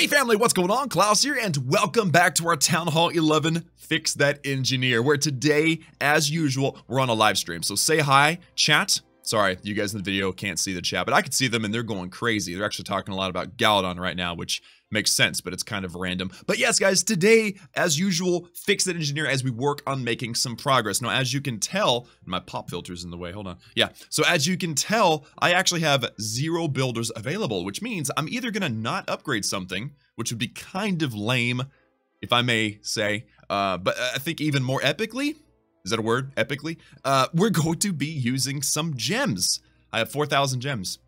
Hey family, what's going on? Klaus here, and welcome back to our Town Hall 11 Fix That Engineer, where today, as usual, we're on a live stream. So say hi, chat. Sorry, you guys in the video can't see the chat, but I can see them and they're going crazy. They're actually talking a lot about Galadon right now, which makes sense, but it's kind of random. But yes, guys, today, as usual, Fix That Engineer as we work on making some progress. Now, as you can tell, my pop filter's in the way, hold on. Yeah, so as you can tell, I actually have zero builders available, which means I'm either gonna not upgrade something, which would be kind of lame, if I may say, uh, but I think even more epically, is that a word? Epically? Uh, we're going to be using some gems. I have 4,000 gems.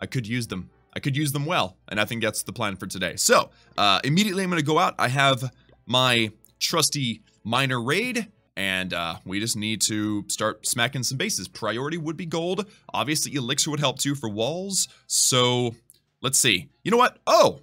I could use them. I could use them well, and I think that's the plan for today. So, uh, immediately I'm going to go out. I have my trusty miner raid, and uh, we just need to start smacking some bases. Priority would be gold. Obviously, elixir would help too for walls. So, let's see. You know what? Oh,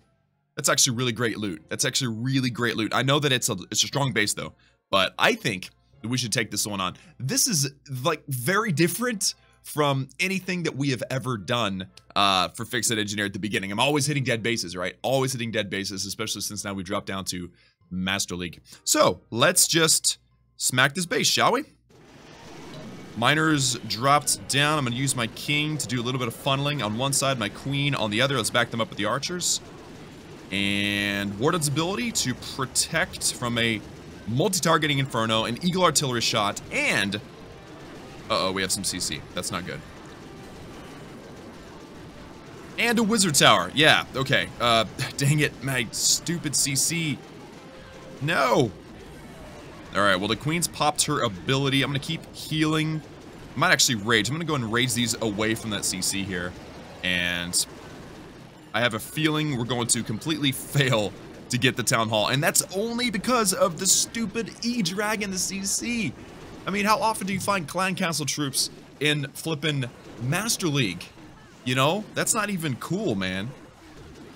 that's actually really great loot. That's actually really great loot. I know that it's a, it's a strong base, though, but I think we should take this one on. This is, like, very different from anything that we have ever done uh, for Fix That Engineer at the beginning. I'm always hitting dead bases, right? Always hitting dead bases, especially since now we dropped down to Master League. So, let's just smack this base, shall we? Miners dropped down. I'm going to use my king to do a little bit of funneling on one side, my queen on the other. Let's back them up with the archers. And Warden's ability to protect from a multi-targeting Inferno, an Eagle Artillery shot, and... Uh-oh, we have some CC. That's not good. And a Wizard Tower. Yeah, okay. Uh, dang it, my stupid CC. No! Alright, well the Queen's popped her ability. I'm gonna keep healing. I might actually rage. I'm gonna go and rage these away from that CC here. And I have a feeling we're going to completely fail to get the Town Hall. And that's only because of the stupid E-Dragon, the CC. I mean, how often do you find Clan Castle troops in flippin' Master League? You know? That's not even cool, man.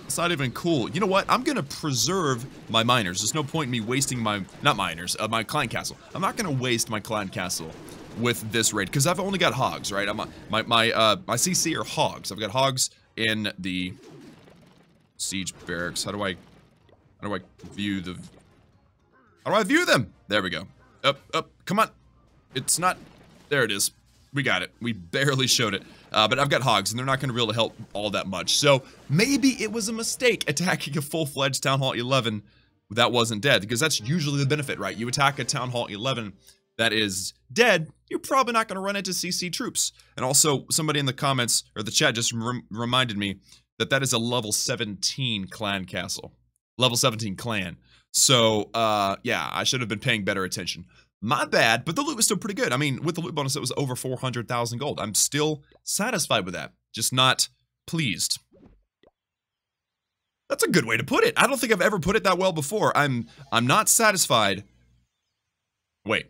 It's not even cool. You know what? I'm gonna preserve my miners. There's no point in me wasting my, not miners, uh, my clan castle. I'm not gonna waste my clan castle with this raid because I've only got hogs, right? I'm my my uh my CC are hogs. I've got hogs in the siege barracks. How do I how do I view the How do I view them? There we go. Up up. Come on. It's not There it is. We got it. We barely showed it. Uh, but I've got hogs, and they're not going to be able to help all that much. So maybe it was a mistake attacking a full-fledged Town Hall 11 that wasn't dead, because that's usually the benefit, right? You attack a Town Hall 11 that is dead, you're probably not going to run into CC troops. And also, somebody in the comments, or the chat just rem reminded me that that is a level 17 clan castle. Level 17 clan. So, uh, yeah, I should have been paying better attention. My bad, but the loot was still pretty good. I mean, with the loot bonus, it was over 400,000 gold. I'm still satisfied with that, just not pleased. That's a good way to put it. I don't think I've ever put it that well before. I'm I'm not satisfied. Wait.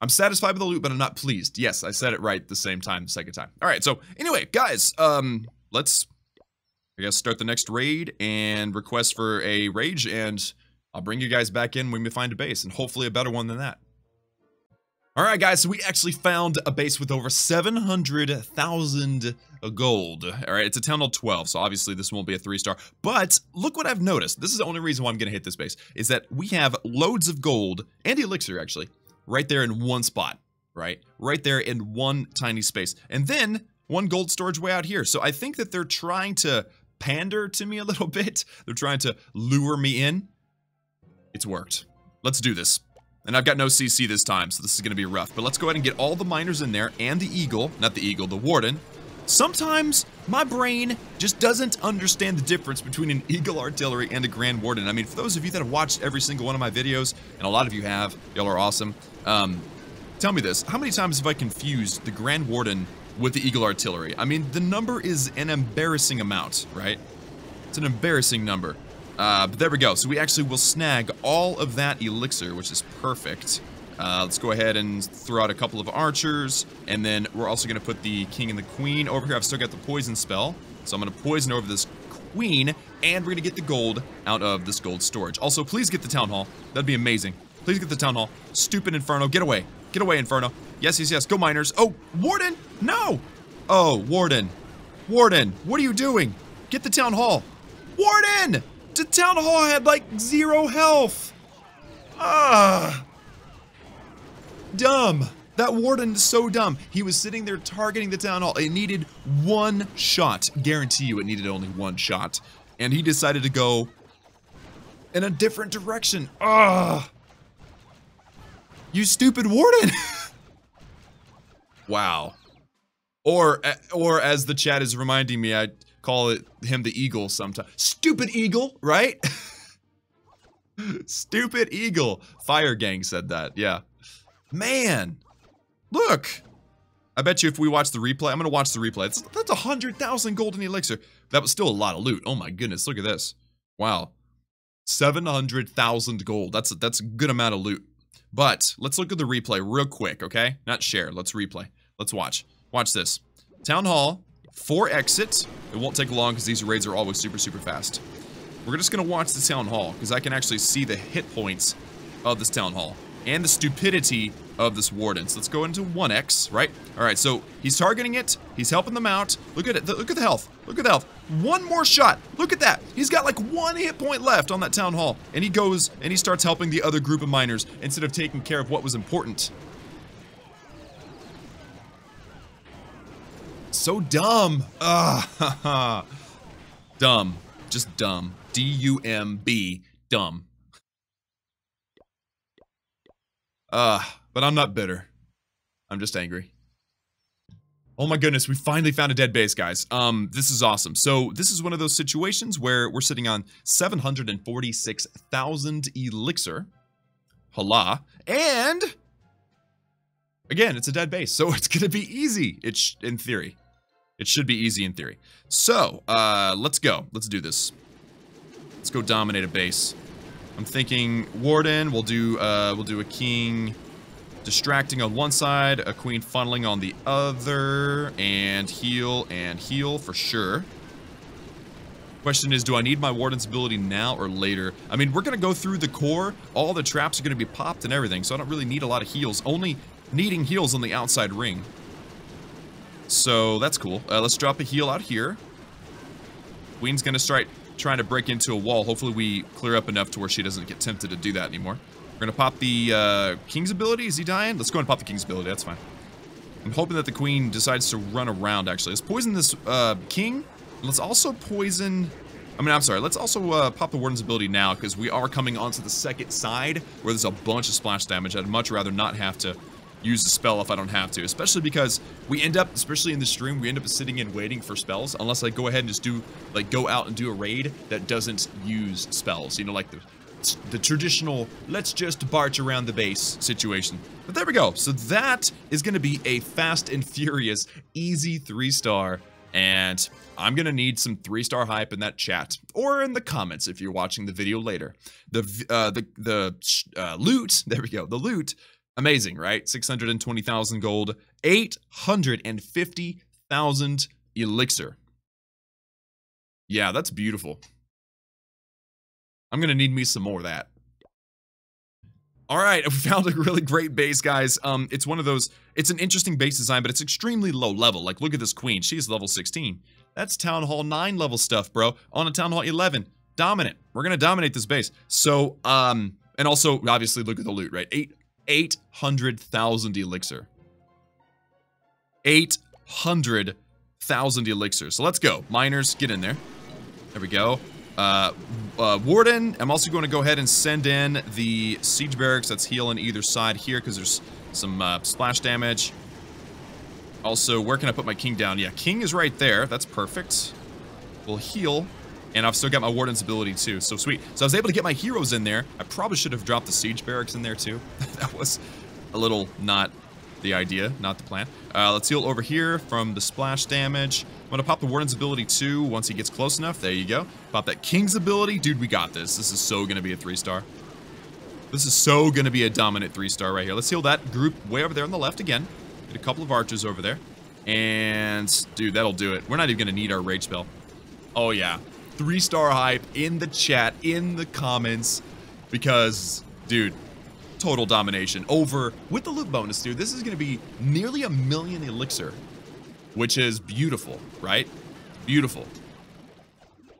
I'm satisfied with the loot, but I'm not pleased. Yes, I said it right the same time, the second time. All right, so anyway, guys, um, let's, I guess, start the next raid and request for a rage, and I'll bring you guys back in when we find a base, and hopefully a better one than that. Alright guys, so we actually found a base with over 700,000 gold. Alright, it's a Town Hall 12, so obviously this won't be a 3-star. But, look what I've noticed. This is the only reason why I'm going to hit this base. Is that we have loads of gold, and elixir actually, right there in one spot. Right? Right there in one tiny space. And then, one gold storage way out here. So I think that they're trying to pander to me a little bit. They're trying to lure me in. It's worked. Let's do this. And I've got no CC this time, so this is going to be rough. But let's go ahead and get all the miners in there, and the Eagle, not the Eagle, the Warden. Sometimes my brain just doesn't understand the difference between an Eagle Artillery and a Grand Warden. I mean, for those of you that have watched every single one of my videos, and a lot of you have, y'all are awesome, um, tell me this. How many times have I confused the Grand Warden with the Eagle Artillery? I mean, the number is an embarrassing amount, right? It's an embarrassing number. Uh, but there we go. So we actually will snag all of that elixir, which is perfect. Uh, let's go ahead and throw out a couple of archers, and then we're also going to put the king and the queen over here. I've still got the poison spell, so I'm going to poison over this queen, and we're going to get the gold out of this gold storage. Also, please get the town hall. That'd be amazing. Please get the town hall. Stupid Inferno. Get away. Get away, Inferno. Yes, yes, yes. Go, miners. Oh, Warden! No! Oh, Warden. Warden, what are you doing? Get the town hall. Warden! The town hall had like zero health. Ah. Dumb. That warden is so dumb. He was sitting there targeting the town hall. It needed one shot. Guarantee you it needed only one shot. And he decided to go in a different direction. Ah. You stupid warden. wow. Or, or as the chat is reminding me, I call it him the eagle sometimes. Stupid eagle, right? Stupid eagle. Fire gang said that, yeah. Man, look. I bet you if we watch the replay, I'm gonna watch the replay. That's hundred thousand golden elixir. That was still a lot of loot. Oh my goodness, look at this. Wow. 700,000 gold. That's a, that's a good amount of loot. But let's look at the replay real quick, okay? Not share, let's replay. Let's watch. Watch this. Town Hall, four exits. It won't take long because these raids are always super, super fast. We're just going to watch the Town Hall because I can actually see the hit points of this Town Hall and the stupidity of this warden. So let's go into 1x, right? All right, so he's targeting it. He's helping them out. Look at it. Look at the health. Look at the health. One more shot. Look at that. He's got like one hit point left on that town hall. And he goes and he starts helping the other group of miners instead of taking care of what was important. So dumb. Ah, dumb. Just dumb. D-U-M-B. Dumb. Uh, but I'm not bitter. I'm just angry. Oh my goodness, we finally found a dead base, guys. Um, this is awesome. So this is one of those situations where we're sitting on 746,000 elixir. Hala. And, again, it's a dead base, so it's gonna be easy, it's in theory. It should be easy in theory. So, uh, let's go. Let's do this. Let's go dominate a base. I'm thinking Warden, we'll do, uh, we'll do a King distracting on one side, a Queen funneling on the other, and heal and heal for sure. Question is, do I need my Warden's ability now or later? I mean, we're going to go through the core. All the traps are going to be popped and everything, so I don't really need a lot of heals. Only needing heals on the outside ring. So, that's cool. Uh, let's drop a heal out here. Queen's to start trying to break into a wall. Hopefully we clear up enough to where she doesn't get tempted to do that anymore. We're to pop the uh, King's ability. Is he dying? Let's go and pop the King's ability. That's fine. I'm hoping that the Queen decides to run around, actually. Let's poison this uh, King. Let's also poison... I mean, I'm sorry. Let's also uh, pop the Warden's ability now, because we are coming onto the second side, where there's a bunch of splash damage. I'd much rather not have to use the spell if I don't have to, especially because we end up, especially in the stream, we end up sitting and waiting for spells, unless I go ahead and just do, like, go out and do a raid that doesn't use spells, you know, like the, the traditional, let's just barge around the base situation. But there we go, so that is going to be a fast and furious, easy three-star, and I'm going to need some three-star hype in that chat, or in the comments if you're watching the video later. The, uh, the, the uh, loot, there we go, the loot Amazing, right? 620,000 gold, 850,000 elixir. Yeah, that's beautiful. I'm going to need me some more of that. All right, we found a really great base, guys. Um, It's one of those, it's an interesting base design, but it's extremely low level. Like, look at this queen. She's level 16. That's Town Hall 9 level stuff, bro. On a Town Hall 11. Dominant. We're going to dominate this base. So, um, and also, obviously, look at the loot, right? Eight 800,000 elixir. 800,000 elixir. So let's go. Miners, get in there. There we go. Uh, uh, Warden, I'm also going to go ahead and send in the Siege Barracks that's healing either side here because there's some uh, splash damage. Also, where can I put my King down? Yeah, King is right there. That's perfect. We'll heal and I've still got my Warden's ability too, so sweet. So I was able to get my heroes in there. I probably should have dropped the Siege Barracks in there too. that was a little not the idea, not the plan. Uh, let's heal over here from the splash damage. I'm gonna pop the Warden's ability too once he gets close enough. There you go. Pop that King's ability. Dude, we got this. This is so gonna be a three-star. This is so gonna be a dominant three-star right here. Let's heal that group way over there on the left again. Get a couple of archers over there. And, dude, that'll do it. We're not even gonna need our rage spell. Oh, yeah three star hype in the chat, in the comments, because, dude, total domination over with the loot bonus, dude. This is going to be nearly a million elixir, which is beautiful, right? Beautiful.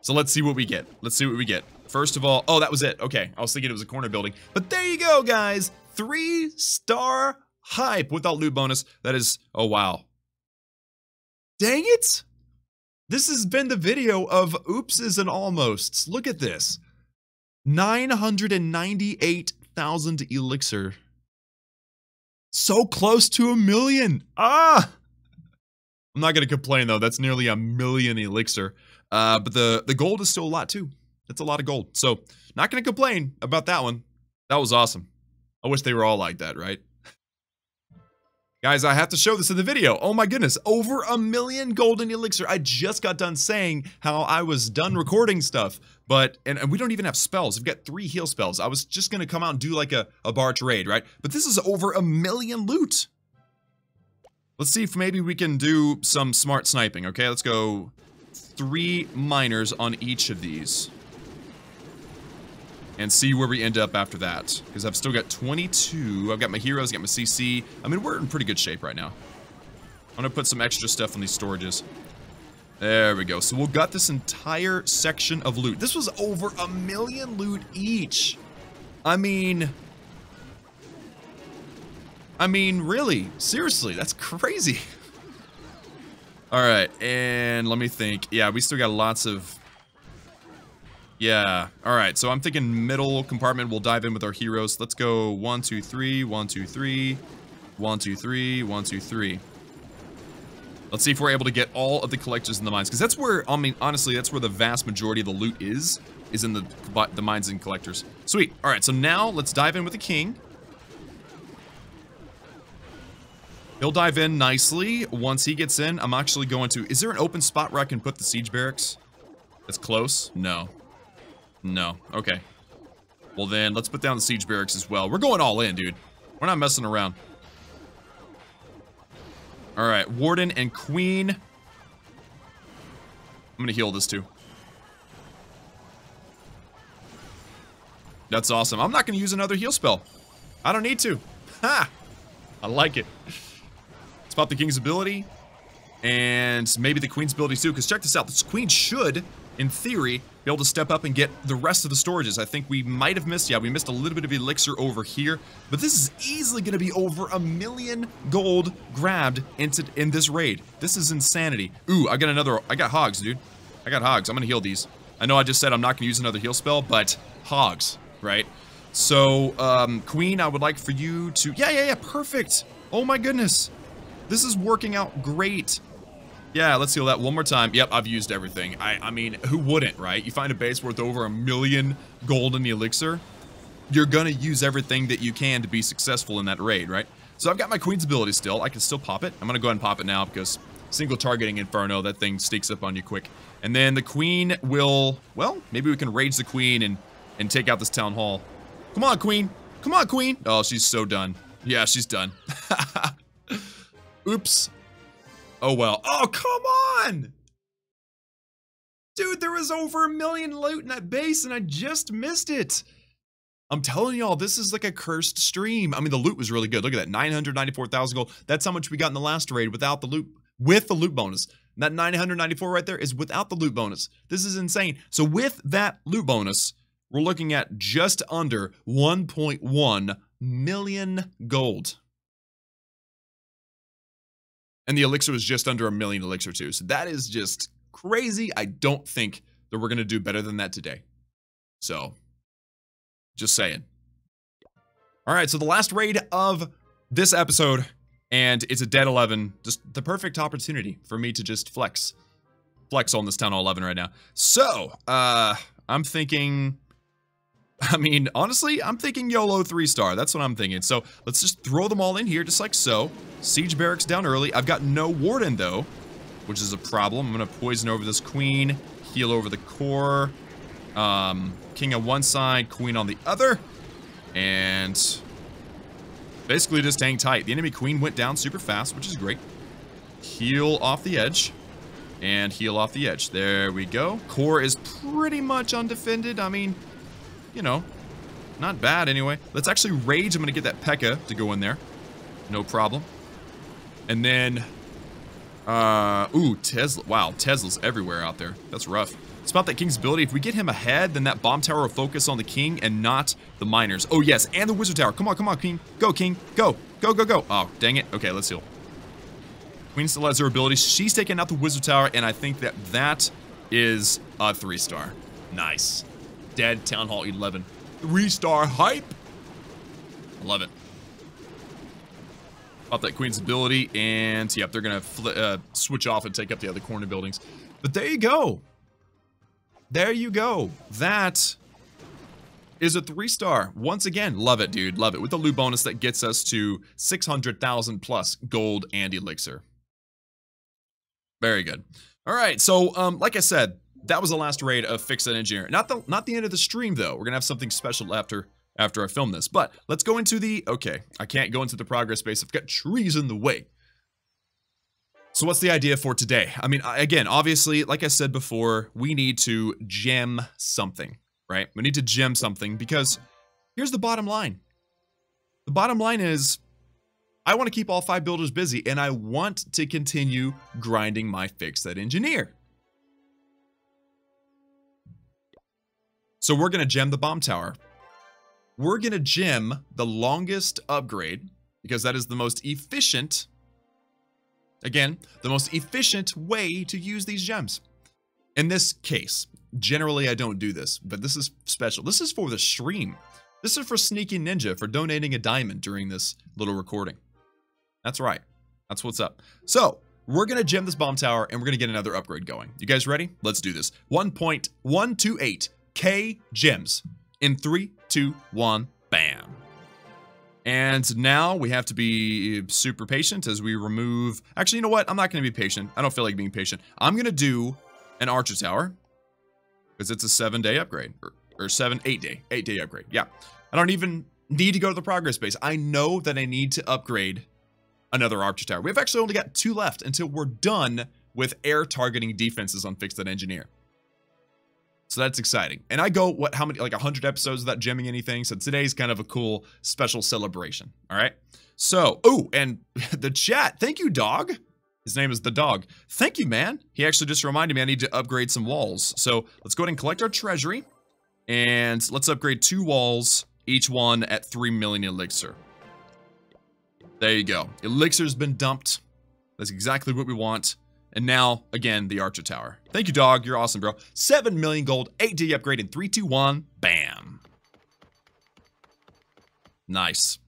So let's see what we get. Let's see what we get. first of all, oh, that was it. Okay, I was thinking it was a corner building. But there you go, guys. Three star hype without loot bonus. That is, oh, wow. Dang it. This has been the video of oopses and almosts. Look at this. 998,000 elixir. So close to a million. Ah! I'm not going to complain though. That's nearly a million elixir. Uh, but the, the gold is still a lot too. That's a lot of gold. So not going to complain about that one. That was awesome. I wish they were all like that, right? Guys, I have to show this in the video. Oh my goodness, over a million golden elixir. I just got done saying how I was done recording stuff, but, and, and we don't even have spells. We've got three heal spells. I was just gonna come out and do like a, a barge raid, right? But this is over a million loot. Let's see if maybe we can do some smart sniping, okay? Let's go three miners on each of these and see where we end up after that. Because I've still got 22. I've got my heroes, got my CC. I mean, we're in pretty good shape right now. I'm going to put some extra stuff on these storages. There we go. So we've got this entire section of loot. This was over a million loot each. I mean... I mean, really? Seriously, that's crazy. Alright, and let me think. Yeah, we still got lots of yeah. All right. So I'm thinking middle compartment. We'll dive in with our heroes. Let's go one, two, three, one, two, three, one, two, three, one, two, three. Let's see if we're able to get all of the collectors in the mines. Because that's where, I mean, honestly, that's where the vast majority of the loot is. Is in the, the mines and collectors. Sweet. All right. So now let's dive in with the king. He'll dive in nicely. Once he gets in, I'm actually going to... Is there an open spot where I can put the siege barracks? That's close? No. No. Okay. Well then, let's put down the siege barracks as well. We're going all in, dude. We're not messing around. Alright, Warden and Queen. I'm gonna heal this too. That's awesome. I'm not gonna use another heal spell. I don't need to. Ha! I like it. Let's pop the King's ability. And maybe the Queen's ability too, because check this out. This Queen should, in theory, be able to step up and get the rest of the storages. I think we might have missed, yeah, we missed a little bit of elixir over here, but this is easily going to be over a million gold grabbed into in this raid. This is insanity. Ooh, I got another, I got hogs, dude. I got hogs. I'm going to heal these. I know I just said I'm not going to use another heal spell, but hogs, right? So, um, Queen, I would like for you to, yeah, yeah, yeah, perfect. Oh my goodness. This is working out great. Yeah, let's heal that one more time. Yep, I've used everything. I, I mean, who wouldn't, right? You find a base worth over a million gold in the elixir, you're gonna use everything that you can to be successful in that raid, right? So I've got my queen's ability still. I can still pop it. I'm gonna go ahead and pop it now because single targeting Inferno, that thing sneaks up on you quick. And then the queen will, well, maybe we can rage the queen and, and take out this town hall. Come on, queen. Come on, queen. Oh, she's so done. Yeah, she's done. Oops. Oh well. Oh, come on! Dude, there was over a million loot in that base and I just missed it. I'm telling y'all, this is like a cursed stream. I mean, the loot was really good. Look at that, 994,000 gold. That's how much we got in the last raid without the loot, with the loot bonus. That 994 right there is without the loot bonus. This is insane. So with that loot bonus, we're looking at just under 1.1 million gold. And the elixir was just under a million elixir too. So that is just crazy. I don't think that we're going to do better than that today. So, just saying. All right, so the last raid of this episode, and it's a dead 11. Just the perfect opportunity for me to just flex. Flex on this Town Hall 11 right now. So, uh, I'm thinking... I mean, honestly, I'm thinking YOLO 3-star. That's what I'm thinking. So, let's just throw them all in here, just like so. Siege barracks down early. I've got no warden, though, which is a problem. I'm going to poison over this queen, heal over the core. Um, king on one side, queen on the other. And basically just hang tight. The enemy queen went down super fast, which is great. Heal off the edge. And heal off the edge. There we go. Core is pretty much undefended. I mean, you know, not bad anyway. Let's actually rage. I'm going to get that P.E.K.K.A. to go in there. No problem. And then Uh, ooh, Tesla. Wow, Tesla's everywhere out there. That's rough. It's about that king's ability. If we get him ahead, then that bomb tower will focus on the king and not the miners. Oh, yes, and the wizard tower. Come on, come on, king. Go, king. Go. Go, go, go. Oh, dang it. Okay, let's heal. Queen still has her ability. She's taking out the wizard tower, and I think that that is a three-star. Nice. Dead Town Hall 11. Three-star hype. I love it. Off that queen's ability, and yep, they're gonna uh, switch off and take up the other corner buildings. But there you go. There you go. That is a three star. Once again, love it, dude. Love it. With the loot bonus that gets us to 600,000 plus gold and elixir. Very good. All right, so um, like I said, that was the last raid of Fix That Engineer. Not the not the end of the stream though. We're gonna have something special after after I film this. But let's go into the okay. I can't go into the progress base. I've got trees in the way. So what's the idea for today? I mean, again, obviously, like I said before, we need to gem something, right? We need to gem something because here's the bottom line. The bottom line is I want to keep all five builders busy and I want to continue grinding my fix that engineer. So we're going to gem the bomb tower. We're going to gem the longest upgrade because that is the most efficient Again, the most efficient way to use these gems. In this case, generally I don't do this, but this is special. This is for the stream. This is for Sneaky Ninja for donating a diamond during this little recording. That's right. That's what's up. So, we're going to gem this bomb tower and we're going to get another upgrade going. You guys ready? Let's do this. 1.128k gems in three, two, one, bam. And now we have to be super patient as we remove... Actually, you know what? I'm not going to be patient. I don't feel like being patient. I'm going to do an Archer Tower. Because it's a seven-day upgrade. Or, or seven, eight-day. Eight-day upgrade. Yeah. I don't even need to go to the progress base. I know that I need to upgrade another Archer Tower. We've actually only got two left until we're done with air targeting defenses on Fix That Engineer. So that's exciting. And I go, what, how many, like 100 episodes without gemming anything. So today's kind of a cool special celebration. All right. So, oh, and the chat. Thank you, dog. His name is the dog. Thank you, man. He actually just reminded me I need to upgrade some walls. So let's go ahead and collect our treasury. And let's upgrade two walls, each one at 3 million elixir. There you go. Elixir's been dumped. That's exactly what we want. And now, again, the Archer Tower. Thank you, dog. You're awesome, bro. 7 million gold, 8D upgrade in 3, 2, 1. Bam. Nice.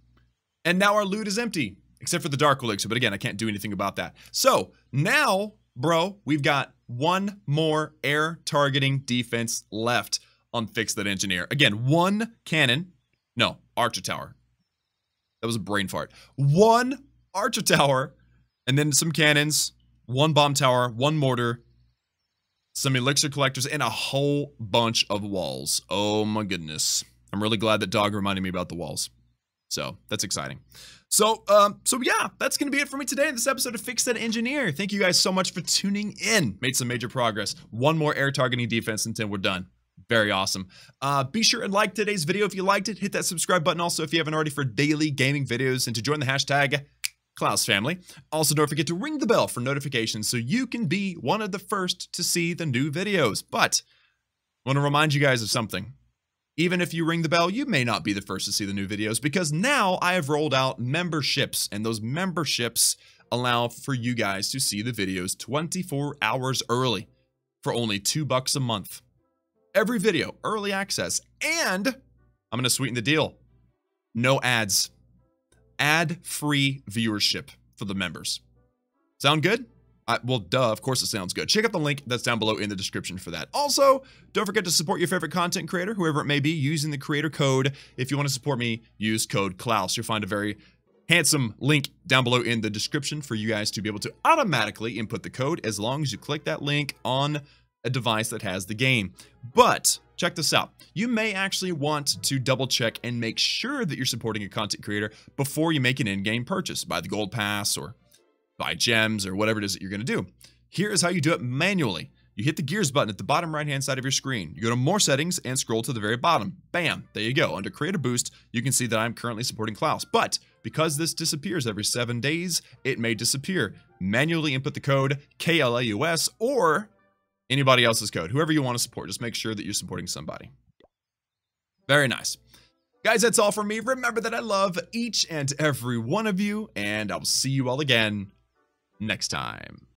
And now our loot is empty, except for the Dark Elixir. But again, I can't do anything about that. So, now, bro, we've got one more air targeting defense left on Fix That Engineer. Again, one cannon. No, Archer Tower. That was a brain fart. One Archer Tower, and then some cannons, one bomb tower, one mortar, some elixir collectors, and a whole bunch of walls. Oh my goodness. I'm really glad that Dog reminded me about the walls. So that's exciting. So, um, so yeah, that's gonna be it for me today in this episode of Fix That Engineer. Thank you guys so much for tuning in. Made some major progress. One more air targeting defense until we're done. Very awesome. Uh, be sure and like today's video if you liked it. Hit that subscribe button also if you haven't already for daily gaming videos and to join the hashtag Klaus family. Also, don't forget to ring the bell for notifications so you can be one of the first to see the new videos. But I want to remind you guys of something. Even if you ring the bell, you may not be the first to see the new videos because now I have rolled out memberships, and those memberships allow for you guys to see the videos 24 hours early for only two bucks a month. Every video, early access, and I'm going to sweeten the deal. No ads ad-free viewership for the members. Sound good? I, well, duh, of course it sounds good. Check out the link that's down below in the description for that. Also, don't forget to support your favorite content creator, whoever it may be, using the creator code. If you want to support me, use code Klaus. You'll find a very handsome link down below in the description for you guys to be able to automatically input the code as long as you click that link on a device that has the game. But check this out. You may actually want to double check and make sure that you're supporting a content creator before you make an in-game purchase. Buy the gold pass or buy gems or whatever it is that you're going to do. Here is how you do it manually. You hit the gears button at the bottom right hand side of your screen. You go to more settings and scroll to the very bottom. Bam, there you go. Under creator boost, you can see that I'm currently supporting Klaus. But because this disappears every seven days, it may disappear. manually input the code KLAUS or anybody else's code, whoever you want to support. Just make sure that you're supporting somebody. Very nice. Guys, that's all from me. Remember that I love each and every one of you, and I'll see you all again next time.